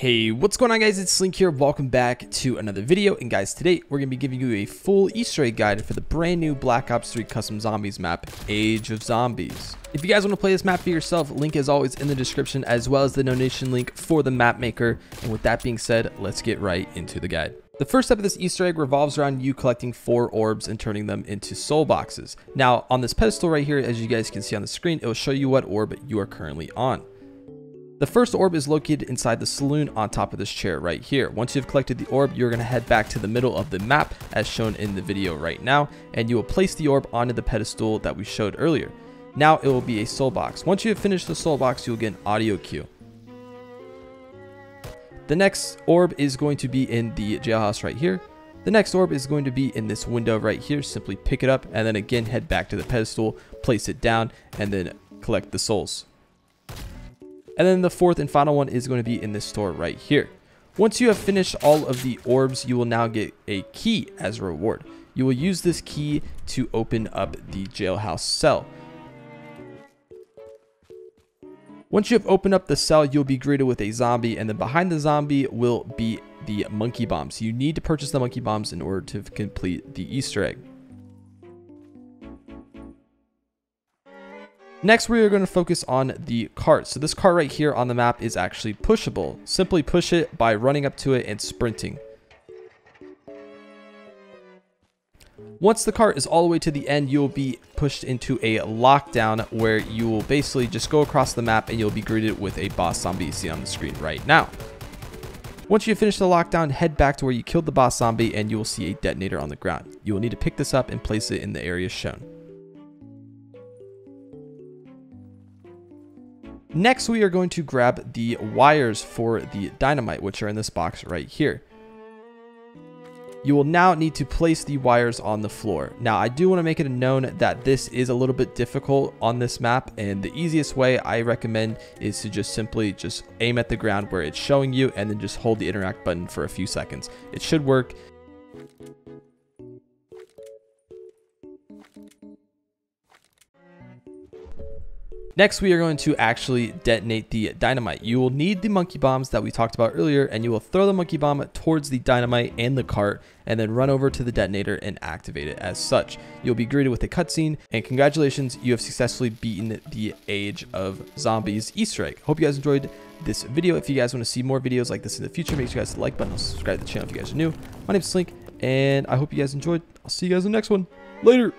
Hey, what's going on guys? It's Slink here. Welcome back to another video. And guys, today we're going to be giving you a full Easter egg guide for the brand new Black Ops 3 Custom Zombies map, Age of Zombies. If you guys want to play this map for yourself, link is always in the description as well as the donation link for the map maker. And with that being said, let's get right into the guide. The first step of this Easter egg revolves around you collecting four orbs and turning them into soul boxes. Now, on this pedestal right here, as you guys can see on the screen, it will show you what orb you are currently on. The first orb is located inside the saloon on top of this chair right here. Once you've collected the orb, you're going to head back to the middle of the map as shown in the video right now, and you will place the orb onto the pedestal that we showed earlier. Now it will be a soul box. Once you have finished the soul box, you'll get an audio cue. The next orb is going to be in the jailhouse right here. The next orb is going to be in this window right here. Simply pick it up and then again head back to the pedestal, place it down, and then collect the souls. And then the fourth and final one is going to be in this store right here. Once you have finished all of the orbs, you will now get a key as a reward. You will use this key to open up the jailhouse cell. Once you have opened up the cell, you'll be greeted with a zombie, and then behind the zombie will be the monkey bombs. You need to purchase the monkey bombs in order to complete the Easter egg. Next, we are going to focus on the cart. So this cart right here on the map is actually pushable. Simply push it by running up to it and sprinting. Once the cart is all the way to the end, you'll be pushed into a lockdown where you will basically just go across the map and you'll be greeted with a boss zombie you see on the screen right now. Once you finish the lockdown, head back to where you killed the boss zombie and you will see a detonator on the ground. You will need to pick this up and place it in the area shown. Next, we are going to grab the wires for the dynamite, which are in this box right here. You will now need to place the wires on the floor. Now, I do want to make it known that this is a little bit difficult on this map, and the easiest way I recommend is to just simply just aim at the ground where it's showing you, and then just hold the interact button for a few seconds. It should work. Next, we are going to actually detonate the dynamite. You will need the monkey bombs that we talked about earlier, and you will throw the monkey bomb towards the dynamite and the cart, and then run over to the detonator and activate it as such. You'll be greeted with a cutscene, and congratulations, you have successfully beaten the Age of Zombies Easter egg. Hope you guys enjoyed this video. If you guys want to see more videos like this in the future, make sure you guys hit the like button, subscribe to the channel if you guys are new. My name is Slink, and I hope you guys enjoyed. I'll see you guys in the next one. Later!